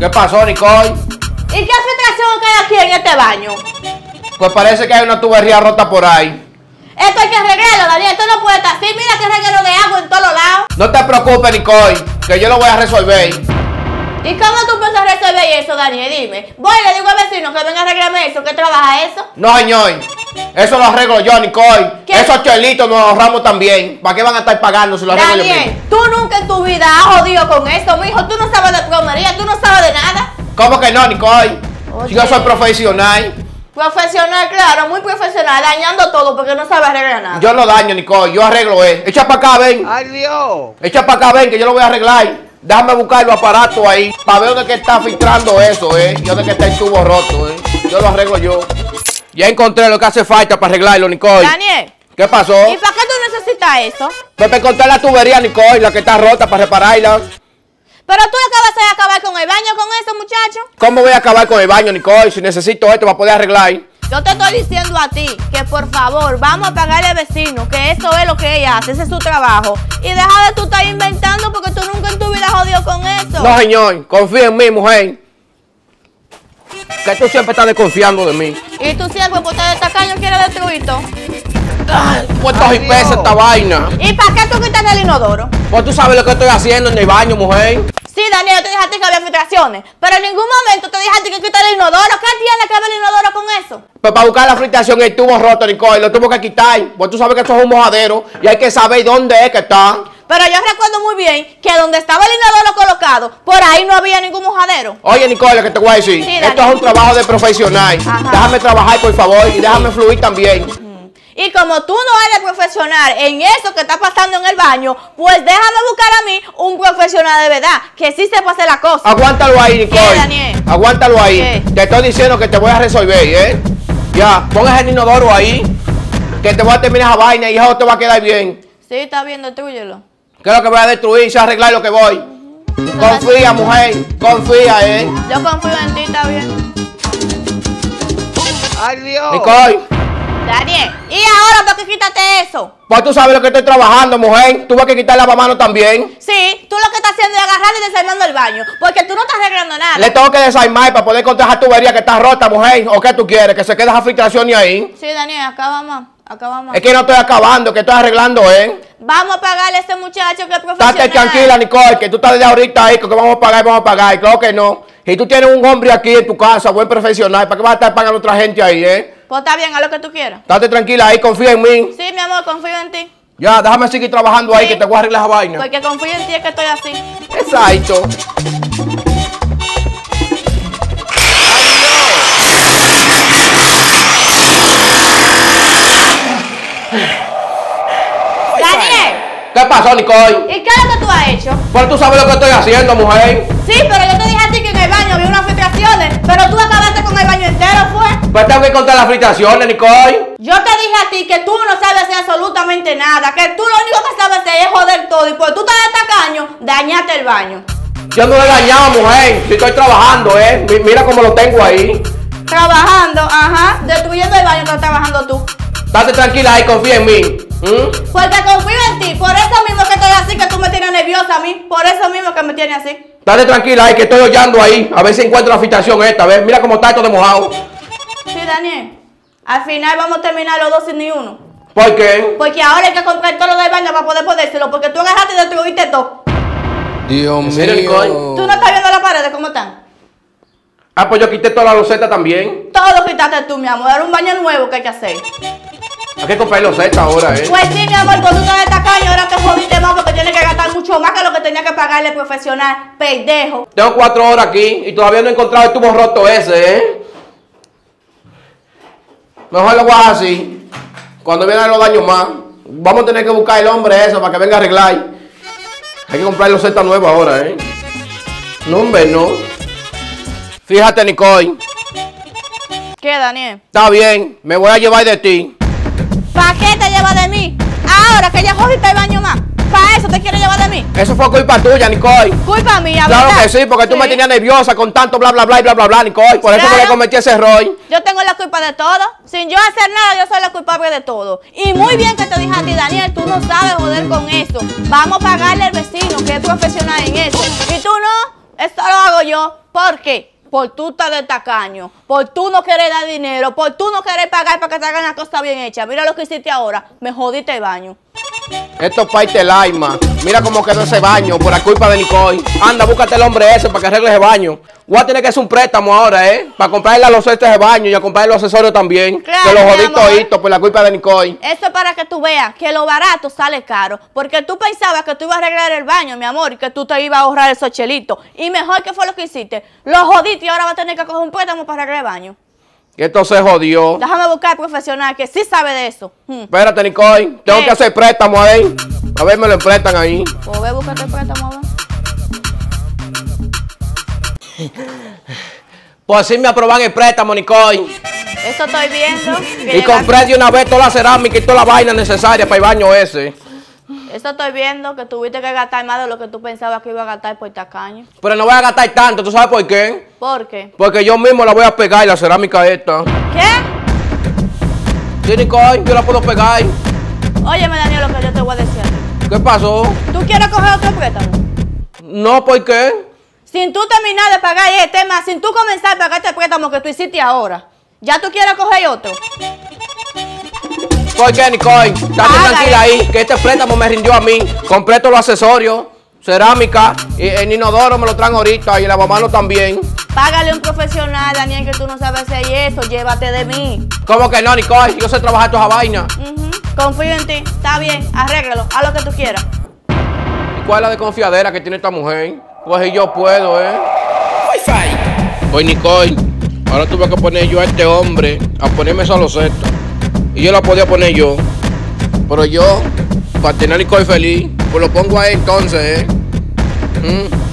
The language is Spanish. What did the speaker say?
¿Qué pasó, Nicole? ¿Y qué filtración hay aquí en este baño? Pues parece que hay una tubería rota por ahí. Esto hay que arreglarlo, Daniel. Esto no puede estar así. Mira que reguero de agua en todos lados. No te preocupes, Nicole, que yo lo voy a resolver. ¿Y cómo tú piensas resolver eso, Daniel? Dime. Voy y le digo al vecino que venga a arreglarme eso, que trabaja eso. No, señor. Eso lo arreglo yo, Nicole. ¿Qué? Esos chelitos nos ahorramos también. ¿Para qué van a estar pagando si lo arreglo yo Daniel, mismo? tú nunca en tu vida has jodido con eso, mijo. Tú no sabes de plomería, tú no sabes de nada. ¿Cómo que no, Nicole? Oye. Yo soy profesional. Profesional, claro, muy profesional, dañando todo porque no sabe arreglar nada. Yo no daño, Nicole. Yo arreglo eso. Echa para acá, ven. ¡Ay, Dios! Echa para acá, ven, que yo lo voy a arreglar. Déjame buscar los aparatos ahí para ver dónde que está filtrando eso, eh. Y dónde que está el tubo roto, eh. Yo lo arreglo yo. Ya encontré lo que hace falta para arreglarlo, Nicole. Daniel, ¿Qué pasó? ¿y para qué tú necesitas eso? Pues para encontrar la tubería, Nicole, la que está rota para repararla. Pero tú acabas de acabar con el baño con eso, muchacho. ¿Cómo voy a acabar con el baño, Nicole? Si necesito esto para poder arreglar. Yo te estoy diciendo a ti que por favor vamos a pagarle al vecino, que eso es lo que ella hace, ese es su trabajo. Y deja de tú estar inventando porque tú nunca en tu vida jodido con eso. No, señor. Confía en mí, mujer. Que tú siempre estás desconfiando de mí. Y tú siempre por estar de tacaño quieres destruir todo. ¿Cuántos Ay, y pesa Dios. esta vaina? ¿Y para qué tú quitas el inodoro? Pues tú sabes lo que estoy haciendo en el baño, mujer. Sí, Daniel, yo te dije a ti que había filtraciones, pero en ningún momento te dije a ti que quitar el inodoro. ¿Qué tiene que ver el inodoro con eso? Pues para buscar la filtración el tubo roto, Nicole, lo tuvo que quitar. Pues tú sabes que esto es un mojadero y hay que saber dónde es que está. Pero yo recuerdo muy bien que donde estaba el inodoro colocado, por ahí no había ningún mojadero. Oye, Nicole, que te voy a decir. Sí, esto es un trabajo de profesional. Ajá. Déjame trabajar, por favor, y déjame fluir también. Y como tú no eres profesional en eso que está pasando en el baño, pues déjame buscar a mí un profesional de verdad, que sí sepa hacer la cosa. Aguántalo ahí, Nicole. ¿Qué, Daniel? Aguántalo ahí. ¿Qué? Te estoy diciendo que te voy a resolver, ¿eh? Ya, pongas el inodoro ahí. Que te voy a terminar esa vaina y eso te va a quedar bien. Sí, está bien, destrúyelo. Que es lo que voy a destruir, se a arreglar lo que voy. Confía, mujer. Confía, ¿eh? Yo confío en ti, está bien. ¡Ay, Dios! Nicole, Daniel, ¿y ahora por qué quítate eso? pues tú sabes lo que estoy trabajando, mujer. Tuve que quitar la mano también. Sí, tú lo que estás haciendo es agarrar y desarmando el baño, porque tú no estás arreglando nada. Le tengo que desarmar para poder encontrar esa tubería que está rota, mujer. ¿O qué tú quieres? Que se quede esa filtración y ahí. Sí, Daniel, acá vamos, acá vamos. Es que no estoy acabando, que estoy arreglando, ¿eh? Vamos a pagarle a ese muchacho que es profesional. Estate tranquila, Nicole, que tú estás desde ahorita ahí, que vamos a pagar, vamos a pagar. Claro que no. Si tú tienes un hombre aquí en tu casa, buen profesional, ¿para qué vas a estar pagando a otra gente ahí, eh? Pues está bien, haz lo que tú quieras. Estate tranquila ahí, confía en mí. Sí, mi amor, confío en ti. Ya, déjame seguir trabajando ahí, que te voy a arreglar esa vaina. Porque confío en ti es que estoy así. Exacto. Pasó, Nicole? ¿y qué es lo que tú has hecho? Pues tú sabes lo que estoy haciendo, mujer. Sí, pero yo te dije a ti que en el baño había unas filtraciones, pero tú acabaste con el baño entero, ¿fue? Pues tengo que encontrar las filtraciones, Nicole. Yo te dije a ti que tú no sabes hacer absolutamente nada, que tú lo único que sabes hacer es joder todo y pues tú estás de tacaño, dañaste el baño. Yo no le he dañado, mujer. Si estoy trabajando, eh. Mi- Mira cómo lo tengo ahí. Trabajando, ajá, destruyendo el baño, estás trabajando tú. Estate tranquila ahí, confía en mí. ¿Mm? Porque confío en ti, por eso mismo que estoy así, que tú me tienes nerviosa a mí, por eso mismo que me tienes así. Estate tranquila ahí, que estoy hollando ahí. A ver si encuentro la filtración esta. A ver, mira cómo está esto de mojado. Sí, Daniel, al final vamos a terminar los dos sin ni uno. ¿Por qué? Porque ahora hay que comprar todo lo del baño para poder ponérselo, porque tú agarraste y destruiste todo. Dios ¿En serio, mío. Nicole? Tú no estás viendo las paredes cómo están. Ah, pues yo quité toda la loseta también. Todo lo quitaste tú, mi amor. Era un baño nuevo que hay que hacer. Hay que comprar loseta ahora, eh. Pues sí, mi amor, cuando tú estás tacaño, ahora te jodiste más porque tienes que gastar mucho más que lo que tenía que pagarle profesional. Pendejo. Tengo cuatro horas aquí y todavía no he encontrado el tubo roto ese, eh. Mejor lo voy a así. Cuando vienen los daños más, vamos a tener que buscar el hombre eso para que venga a arreglar. Hay que comprar loseta nueva ahora, eh. No, hombre, no. Fíjate, Nicole. ¿Qué, Daniel? Está bien, me voy a llevar de ti. ¿Para qué te llevas de mí? Ahora que ya jodiste el baño más. ¿Para eso te quieres llevar de mí? Eso fue culpa tuya, Nicole. Culpa mía, Claro ¿verdad? que sí, porque tú me tenías nerviosa con tanto bla bla bla y bla bla bla, Nicole. Por eso Claro. fue que cometí ese error. Yo tengo la culpa de todo. Sin yo hacer nada, yo soy la culpable de todo. Y muy bien que te dije a ti, Daniel, tú no sabes joder con esto. Vamos a pagarle al vecino que es profesional en eso. Y tú no, esto lo hago yo. ¿Por qué? Por tú estar de tacaño, por tú no querer dar dinero, por tú no querer pagar para que te hagan la cosa bien hecha. Mira lo que hiciste ahora, me jodiste el baño. Esto es parte del alma. Mira cómo quedó ese baño por la culpa de Nicole. Anda, búscate el hombre ese para que arregle ese baño. Voy a tener que hacer un préstamo ahora, ¿eh? Para comprarle a los de ese baño y a comprarle los accesorios también. Claro, que los jodí toditos por la culpa de Nicole. Esto es para que tú veas que lo barato sale caro. Porque tú pensabas que tú ibas a arreglar el baño, mi amor, y que tú te ibas a ahorrar esos chelitos. Y mejor que fue lo que hiciste. Lo jodiste y ahora vas a tener que coger un préstamo para arreglar el baño. Que esto se jodió. Déjame buscar profesional que sí sabe de eso. Hmm. Espérate, Nicole. Tengo ¿Qué? que hacer préstamo ahí. A ver, me lo emprestan ahí. Pues ve, búscate el préstamo, a ver. Pues así me aproban el préstamo, Nicole. Eso estoy viendo. Y compré de una vez toda la cerámica y toda la vaina necesaria para el baño ese. Eso estoy viendo que tuviste que gastar más de lo que tú pensabas que iba a gastar por tacaño. Pero no voy a gastar tanto, ¿tú sabes por qué? ¿Por qué? Porque yo mismo la voy a pegar, la cerámica esta. ¿Qué? Sí, Nicole, yo la puedo pegar. Óyeme, Daniel, lo que yo te voy a decir. ¿Qué pasó? ¿Tú quieres coger otro préstamo? No, ¿por qué? Sin tú terminar de pagar este más, sin tú comenzar a pagar este préstamo que tú hiciste ahora, ¿ya tú quieres coger otro? ¿Por qué, Nicole? Estate Págale. tranquila ahí, que este préstamo me rindió a mí. Compré todos los accesorios, cerámica, y el inodoro me lo traen ahorita y la mamá también. Págale a un profesional, Daniel, que tú no sabes hacer eso, llévate de mí. ¿Cómo que no, Nicole? Yo sé trabajar toda esa vaina. Ujú, Confío en ti, está bien, arréglalo, haz lo que tú quieras. ¿Y cuál es la desconfiadera que tiene esta mujer? Pues si yo puedo, ¿eh? Wi-Fi. Pues Nicole, ahora tuve que poner yo a este hombre a ponerme esa loseta. Y yo la podía poner yo. Pero yo, para tener a Nicole feliz, pues lo pongo a él entonces, ¿eh? Mm.